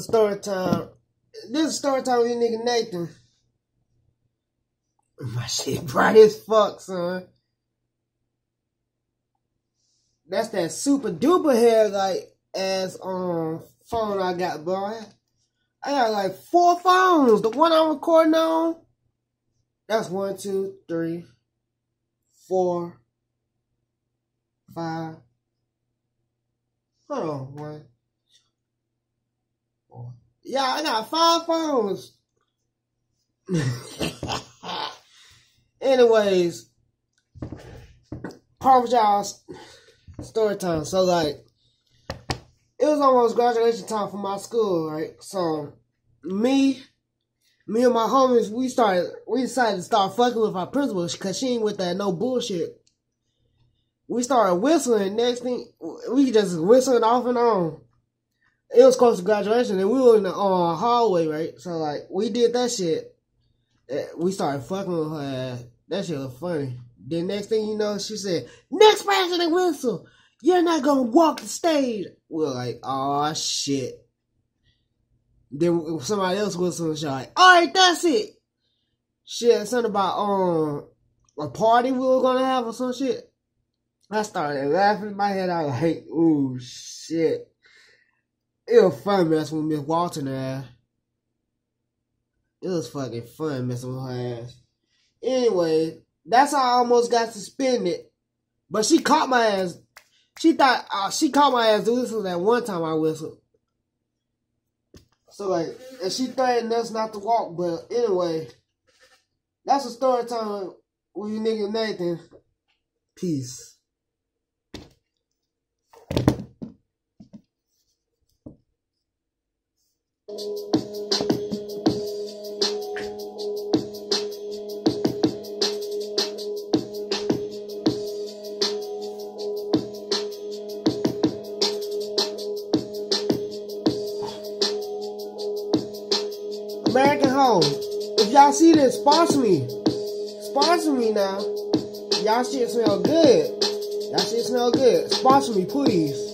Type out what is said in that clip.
is story time. This is story time with nigga Nathan. My shit bright as fuck, son. That's that super duper hair like ass um phone I got, boy. I got like four phones. The one I'm recording on. That's one, two, three, four, five. Hold on, one. Yeah, I got five phones. Anyways, part of y'all's story time. So like, it was almost graduation time for my school, right? So me, me and my homies, we started, we decided to start fucking with our principal because she ain't with that no bullshit. We started whistling. Next thing, we just whistling off and on. It was close to graduation, and we were in the uh, hallway, right? So like, we did that shit. We started fucking with her ass. That shit was funny. Then next thing you know, she said, "Next president whistle, you're not gonna walk the stage." We're like, "Oh shit." Then somebody else whistled, she like, "All right, that's it." Shit, something about um a party we were gonna have or some shit. I started laughing in my head. I was like, "Ooh shit." It was fun messing with Miss Walton ass. It was fucking fun messing with her ass. Anyway, that's how I almost got suspended. But she caught my ass. She thought uh, she caught my ass whistle that one time I whistled. So like, and she threatened us not to walk. But anyway, that's a story time with you nigga Nathan. Peace. American Home. If y'all see this, sponsor me. Sponsor me now. Y'all shit smell good. Y'all shit smell good. Sponsor me, please.